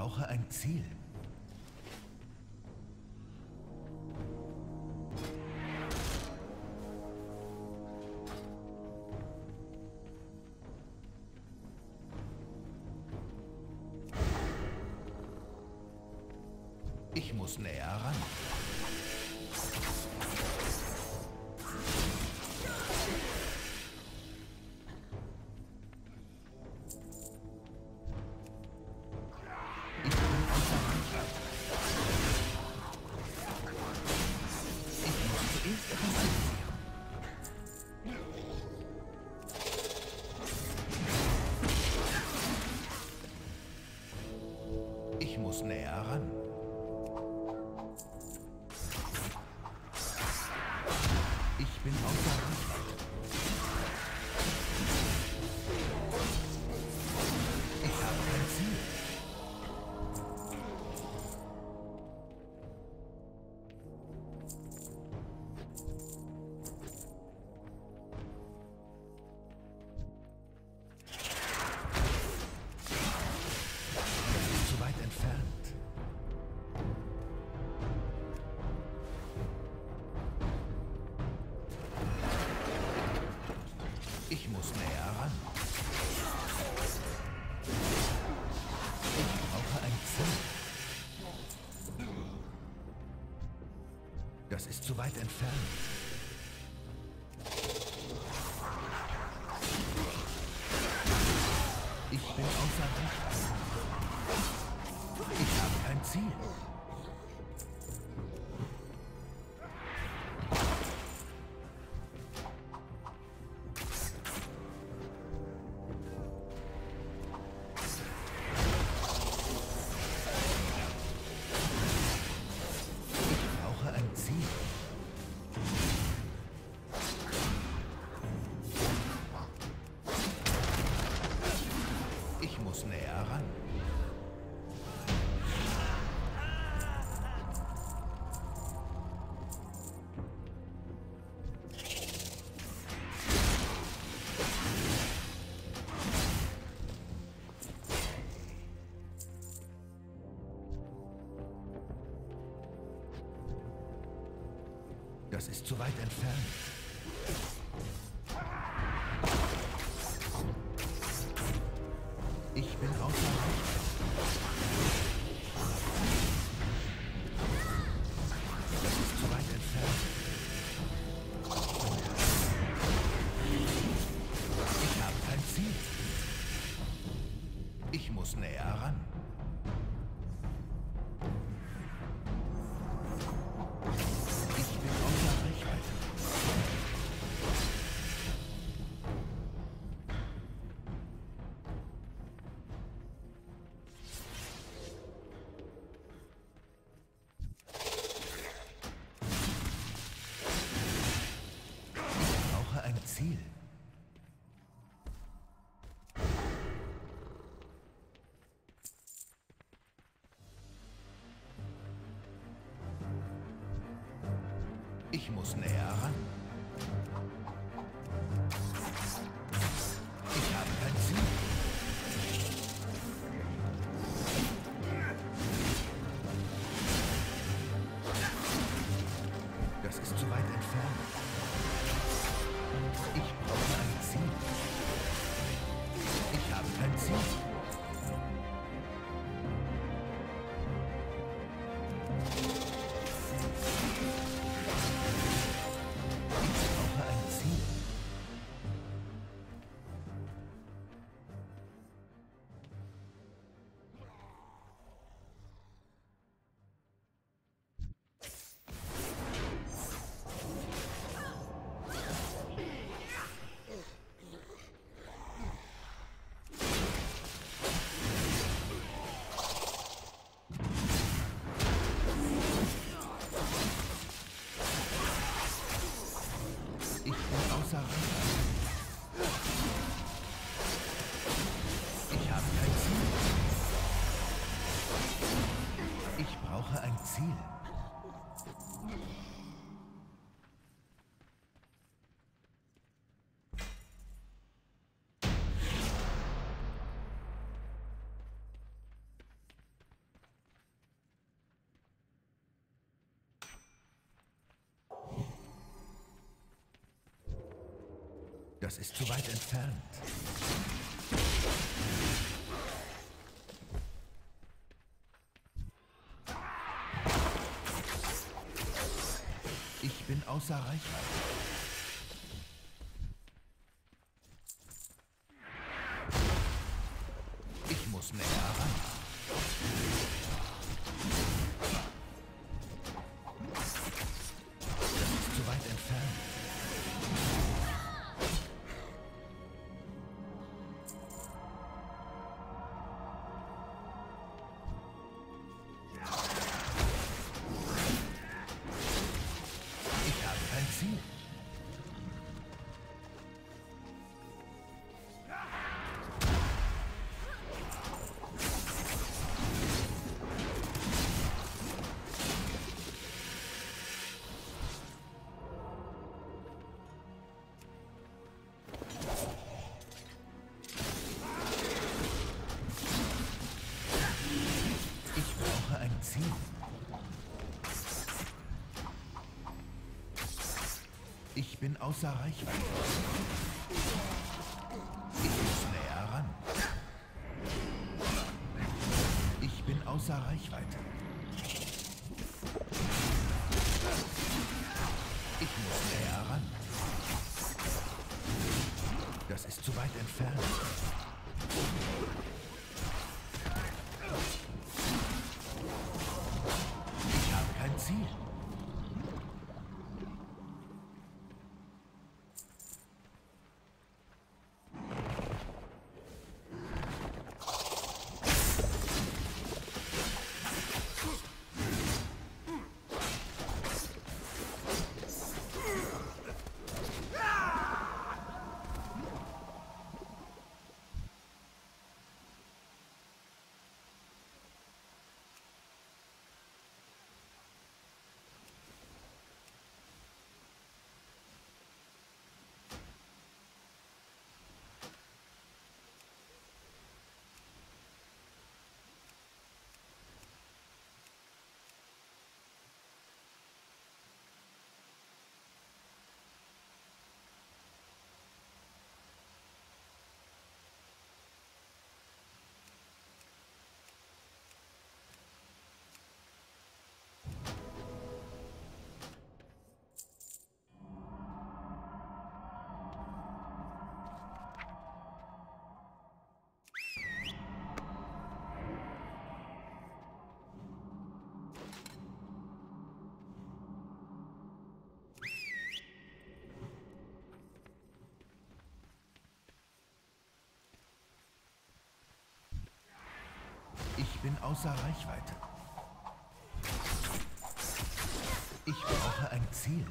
brauche ein Ziel. Ich muss näher ran. näher ran. Ich brauche ein Zimmer. Das ist zu weit entfernt. Ich bin außer Rand. Ich habe kein Ziel. Das ist zu weit entfernt. Ich bin außer Haus. Muss näher ran. Das ist zu weit entfernt. Ich bin außer Reichweite. Ich muss näher ran. Ich bin außer Reichweite. Ich muss näher ran. Ich bin außer Reichweite. Ich muss näher ran. Das ist zu weit entfernt. Ich habe kein Ziel. Bin außer Reichweite. Ich brauche ein Ziel.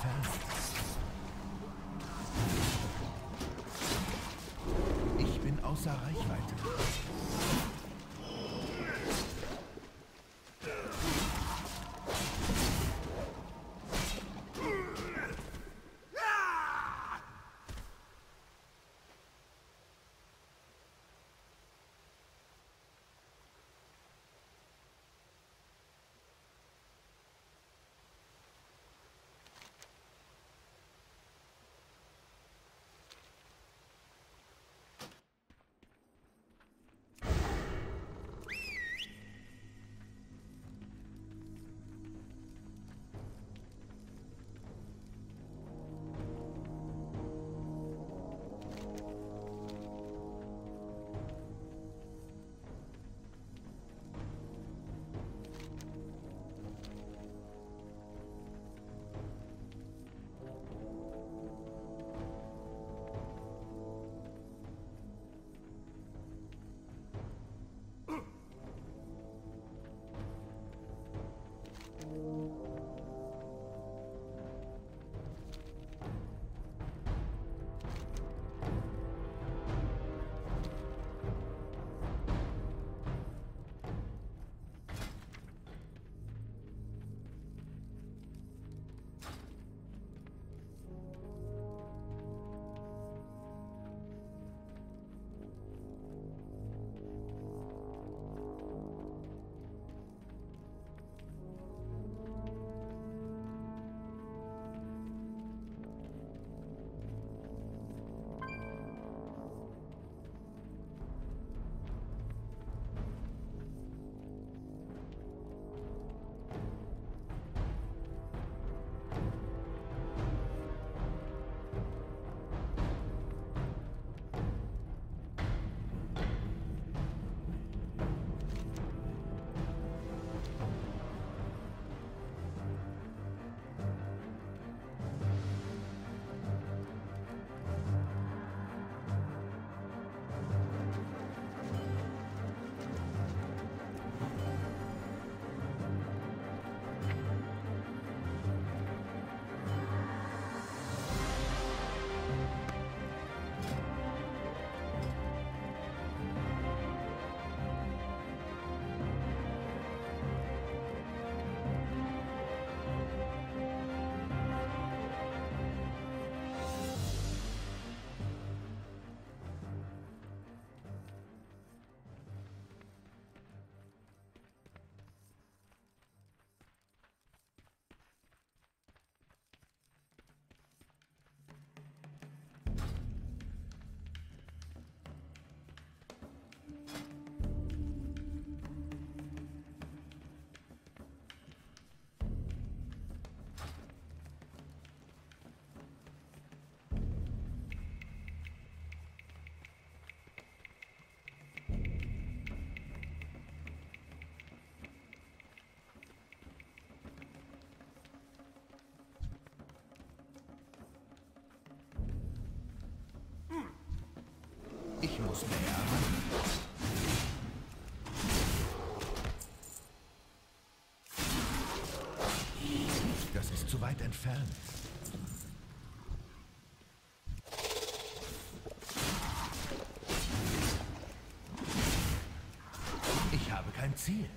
Entfernt. Ich bin außer Reichweite. Weit entfernt. Ich habe kein Ziel.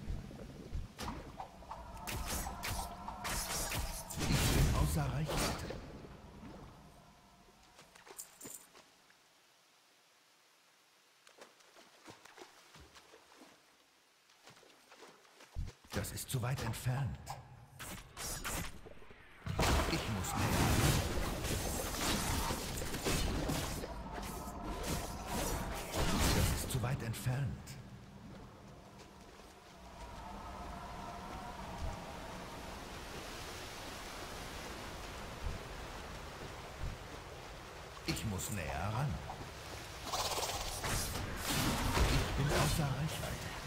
Ich bin außer Reichweite. Das ist zu weit entfernt. Entfernt. Ich muss näher ran. Ich bin außer Reichweite.